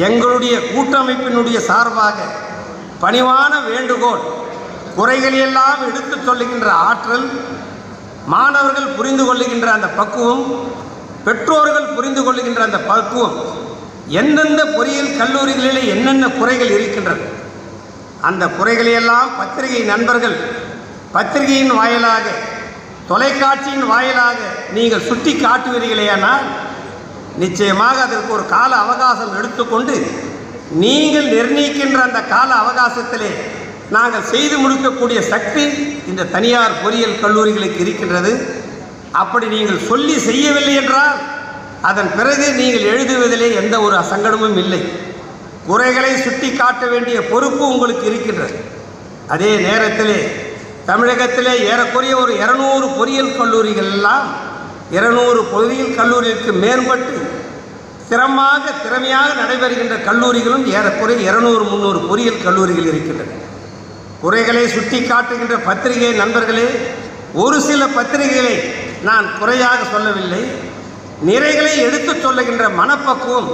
எங்களுடைய கூட்டமைப்பினுடைய சார்பாக பணிவான வேண்டுகோள் குறைகளையெல்லாம் எடுத்து சொல்லுகின்ற ஆற்றல் மாணவர்கள் புரிந்து கொள்ளுகின்ற அந்த பக்குவம் பெற்றோர்கள் புரிந்து கொள்ளுகின்ற அந்த பக்குவம் எந்தெந்த பொறியியல் கல்லூரிகளிலே என்னென்ன குறைகள் இருக்கின்றன அந்த குறைகளையெல்லாம் பத்திரிகை நண்பர்கள் பத்திரிகையின் வாயிலாக தொலைக்காட்சியின் வாயிலாக நீங்கள் சுட்டி காட்டுவீர்களேயானால் நிச்சயமாக அதற்கு ஒரு கால அவகாசம் எடுத்துக்கொண்டு நீங்கள் நிர்ணயிக்கின்ற அந்த கால அவகாசத்திலே நாங்கள் செய்து முடிக்கக்கூடிய சக்தி இந்த தனியார் பொறியியல் கல்லூரிகளுக்கு இருக்கின்றது. அப்படி நீங்கள் சொல்லி செய்யவில்லை என்றால் அதன் பிறகு நீங்கள் எழுதுவதிலே எந்த ஒரு சங்கடமும் இல்லை. குறைகளை சுட்டி காட்ட வேண்டிய பொறுப்பு உங்களுக்கு இருக்கின்றது. அதே நேரத்திலே தமிழகத்திலே ஏறக்குறைய ஒரு இரநூறு பொறியியல் கல்லூரிகள் எல்லாம் இருநூறு பொறியியல் கல்லூரிக்கு மேம்பட்டு திறமாக திறமையாக நடைபெறுகின்ற கல்லூரிகளும் ஏறக்குறைய இருநூறு முந்நூறு பொறியியல் கல்லூரிகள் இருக்கின்றன. குறைகளை சுட்டி காட்டுகின்ற பத்திரிகை நண்பர்களே ஒரு சில பத்திரிகைகளை நான் குறையாக சொல்லவில்லை. நிறைகளை எடுத்துச் சொல்லுகின்ற மனப்பக்குவம்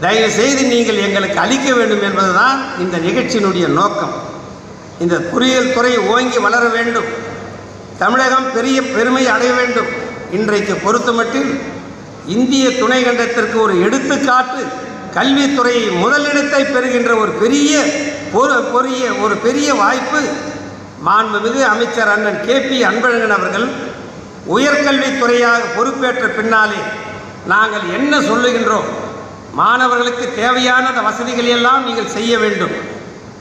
தயவு செய்து நீங்கள் எங்களுக்கு அளிக்க வேண்டும் என்பதுதான் இந்த நிகழ்ச்சியினுடைய நோக்கம். இந்த பொறியியல் துறை ஓங்கி வளர வேண்டும். தமிழகம் பெரிய பெருமை அடைய வேண்டும். இன்றைக்கு பொறுத்தமட்டில் இந்திய துணை கண்டத்திற்கு ஒரு எடுத்துக்காட்டு கல்வித்துறையை முதலிடத்தை பெறுகின்ற ஒரு பெரிய ஒரு பொரிய ஒரு பெரிய வாய்ப்பு மாண்புமிகு அமைச்சர் அண்ணன் கே பி அன்பழகன் அவர்கள் உயர்கல்வித்துறையாக பொறுப்பேற்ற பின்னாலே நாங்கள் என்ன சொல்லுகின்றோம்? மாணவர்களுக்கு தேவையான அந்த வசதிகளை எல்லாம் நீங்கள் செய்ய வேண்டும்.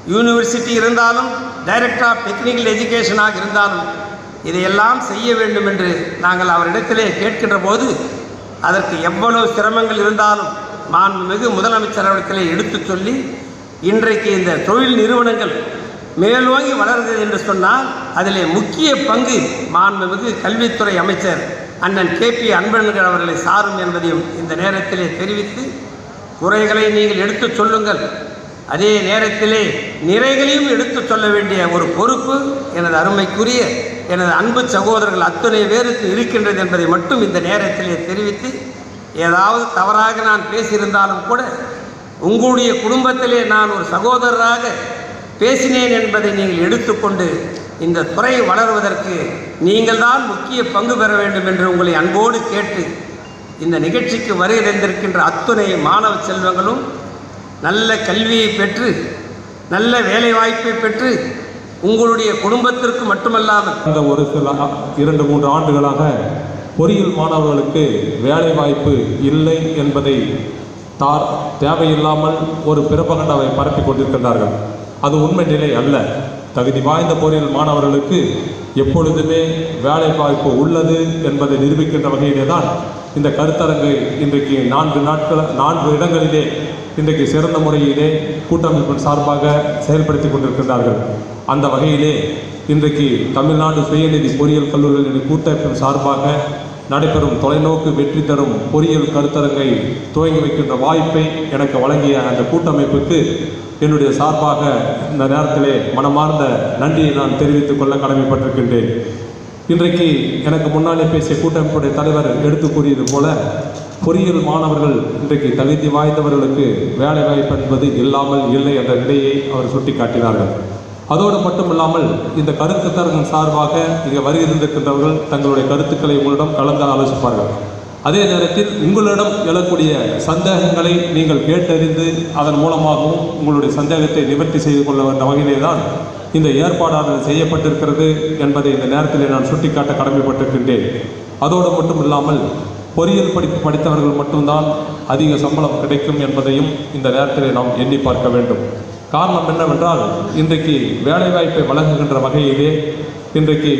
யூனிவர்சிட்டி இருந்தாலும் டைரக்டர் ஆஃப் டெக்னிக்கல் எஜுகேஷனாக இருந்தாலும் இதையெல்லாம் செய்ய வேண்டும் என்று நாங்கள் அவரிடத்திலே கேட்கின்ற போது அதற்கு எவ்வளவு சிரமங்கள் இருந்தாலும் மாண்புமிகு முதலமைச்சர் அவரிடத்திலே எடுத்துச் சொல்லி இன்றைக்கு இந்த தொழில் நிறுவனங்கள் மேலோங்கி வளர்கிறது என்று சொன்னால் அதிலே முக்கிய பங்கு மாண்புமிகு கல்வித்துறை அமைச்சர் அண்ணன் கே பி அன்பழகன் அவர்களை சாரும் என்பதையும் இந்த நேரத்திலே தெரிவித்து குறைகளை நீங்கள் எடுத்துச் சொல்லுங்கள். அதே நேரத்திலே நிறைகளையும் எடுத்துச் சொல்ல வேண்டிய ஒரு பொறுப்பு எனது அருமைக்குரிய எனது அன்பு சகோதரர்கள் அத்தனை பேருக்கு இருக்கின்றது என்பதை மட்டும் இந்த நேரத்திலே தெரிவித்து ஏதாவது தவறாக நான் பேசியிருந்தாலும் கூட உங்களுடைய குடும்பத்திலே நான் ஒரு சகோதரராக பேசினேன் என்பதை நீங்கள் எடுத்துக்கொண்டு இந்த துறை வளருவதற்கு நீங்கள்தான் முக்கிய பங்கு பெற வேண்டும் என்று உங்களை அன்போடு கேட்டு இந்த நிகழ்ச்சிக்கு வருகிறந்திருக்கின்ற அத்துணை மாணவ செல்வங்களும் நல்ல கல்வியை பெற்று நல்ல வேலைவாய்ப்பை பெற்று உங்களுடைய குடும்பத்திற்கு மட்டுமல்லாமல் இந்த ஒரு சில இரண்டு மூன்று ஆண்டுகளாக பொறியியல் மாணவர்களுக்கு வேலை வாய்ப்பு இல்லை என்பதை தார் தேவையில்லாமல் ஒரு பிறப்பகண்டாவை பரப்பிக் கொண்டிருக்கின்றார்கள். அது உண்மை நிலை அல்ல. தகுதி வாய்ந்த பொறியியல் மாணவர்களுக்கு எப்பொழுதுமே வேலை வாய்ப்பு உள்ளது என்பதை நிரூபிக்கின்ற வகையிலே தான் இந்த கருத்தரங்கு இன்றைக்கு நான்கு நாட்கள் நான்கு இடங்களிலே இன்றைக்கு சிறந்த முறையிலே கூட்டமைப்பின் சார்பாக செயல்படுத்தி கொண்டிருக்கின்றார்கள். அந்த வகையிலே இன்றைக்கு தமிழ்நாடு சுயநிதி பொறியியல் கல்லூரிகளின் கூட்டமைப்பின் சார்பாக நடைபெறும் தொலைநோக்கு வெற்றி தரும் பொறியியல் கருத்தரங்கை துவங்கி வைக்கின்ற வாய்ப்பை எனக்கு வழங்கிய அந்த கூட்டமைப்புக்கு என்னுடைய சார்பாக இந்த நேரத்திலே மனமார்ந்த நன்றியை நான் தெரிவித்துக் கொள்ள கடமைப்பட்டிருக்கின்றேன். இன்றைக்கு எனக்கு முன்னாலே பேசிய கூட்டமைப்புடைய தலைவர் எடுத்து கூறியது போல பொறியியல் மாணவர்கள் இன்றைக்கு தகுதி வாய்ந்தவர்களுக்கு வேலை வாய்ப்பு என்பது இல்லாமல் இல்லை என்ற நிலையை அவர் சுட்டிக்காட்டினார்கள். அதோடு மட்டுமில்லாமல் இந்த கருத்து சார்பாக இங்கே வருகை தங்களுடைய கருத்துக்களை உங்களிடம் கலந்து ஆலோசிப்பார்கள். அதே நேரத்தில் உங்களிடம் எழக்கூடிய சந்தேகங்களை நீங்கள் கேட்டறிந்து அதன் மூலமாகவும் உங்களுடைய சந்தேகத்தை நிவர்த்தி செய்து கொள்ள வந்த வகையிலே தான் இந்த ஏற்பாடானது செய்யப்பட்டிருக்கிறது என்பதை இந்த நேரத்தில் நான் சுட்டிக்காட்ட கடமைப்பட்டிருக்கின்றேன். அதோடு மட்டும் இல்லாமல் பொறியியல் படிப்பு படித்தவர்கள் மட்டும்தான் அதிக சம்பளம் கிடைக்கும் என்பதையும் இந்த நேரத்தில் நாம் எண்ணி பார்க்க வேண்டும். காரணம் என்னவென்றால் இன்றைக்கு வேலைவாய்ப்பை வழங்குகின்ற வகையிலே இன்றைக்கு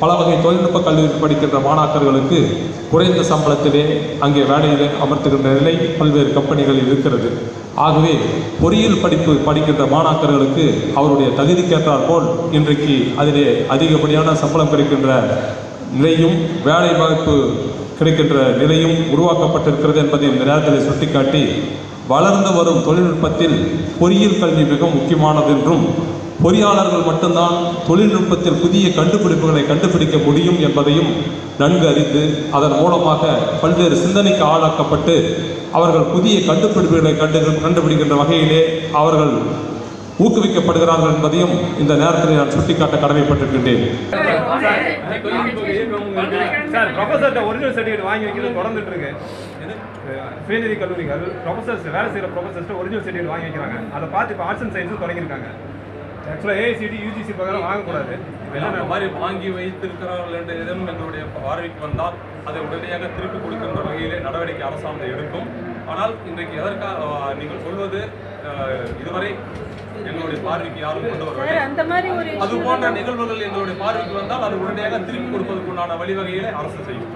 பல வகை தொழில்நுட்ப கல்லூரி படிக்கின்ற மாணாக்கர்களுக்கு குறைந்த சம்பளத்திலே அங்கே வேலையிலே அமர்த்துகின்ற நிலை பல்வேறு கம்பெனிகளில் இருக்கிறது. ஆகவே பொறியியல் படிப்பு படிக்கின்ற மாணாக்கர்களுக்கு அவருடைய தகுதிக்கேற்றாற் போல் இன்றைக்கு அதிலே அதிகப்படியான சம்பளம் கிடைக்கின்ற நிலையும் வேலை வாய்ப்பு கிடைக்கின்ற நிலையும் உருவாக்கப்பட்டிருக்கிறது என்பதை இந்த நேரத்தில் சுட்டிக்காட்டி வளர்ந்து வரும் தொழில்நுட்பத்தில் பொறியியல் கல்வி மிக முக்கியமானது என்றும் பொறியாளர்கள் மட்டும்தான் தொழில்நுட்பத்தில் புதிய கண்டுபிடிப்புகளை கண்டுபிடிக்க முடியும் என்பதையும் நன்கு அறிந்து அதன் மூலமாக பல்வேறு சிந்தனைக்கு ஆளாக்கப்பட்டு அவர்கள் புதிய கண்டுபிடிப்புகளை கண்டு கண்டுபிடிக்கின்ற வகையிலே அவர்கள் ஊக்குவிக்கப்படுகிறார்கள் என்பதையும் இந்த நேரத்தில் நான் சுட்டிக்காட்ட கடமைப்பட்டிருக்கின்றேன். சார் ப்ரொஃபஸர்கிட்ட ஒரிஜினல் சர்டிஃபிகேட் வாங்கி வைக்கிறது தொடர்ந்துட்டு இருக்கு சுயநிதி கல்லூரிகள் ப்ரொஃபஸர்ஸ் வேலை செய்கிற ப்ரொஃபசர்ஸ்ட்டு ஒரிஜினல் சர்டிஃபிகேட் வாங்கி வைக்கிறாங்க. அதை பார்த்து இப்போ ஆர்ட்ஸ் அண்ட் சயின்ஸும் தொடங்கியிருக்காங்க. ஆக்சுவலாக ஏஐசிடி யூஜிசி பிரகாரம் வாங்கக்கூடாது. இந்த மாதிரி வாங்கி வைத்திருக்கிறார்கள் என்ற எதுவும் எங்களுடைய பார்வைக்கு வந்தால் அதை உடனடியாக திருப்பி கொடுக்கின்ற வகையிலே நடவடிக்கை அரசாங்கம் எடுக்கும். ஆனால் இன்றைக்கு எதற்காக நீங்கள் சொல்வது இதுவரை எங்களுடைய பார்வைக்கு யாரும் கொண்டு வரவில்லை. ஒரு அது போன்ற நிகழ்வுகள் எங்களுடைய பார்வைக்கு வந்தால் அது உடனடியாக திருப்பி கொடுப்பதற்குண்டான வழிவகைகளை அரசு செய்யும்.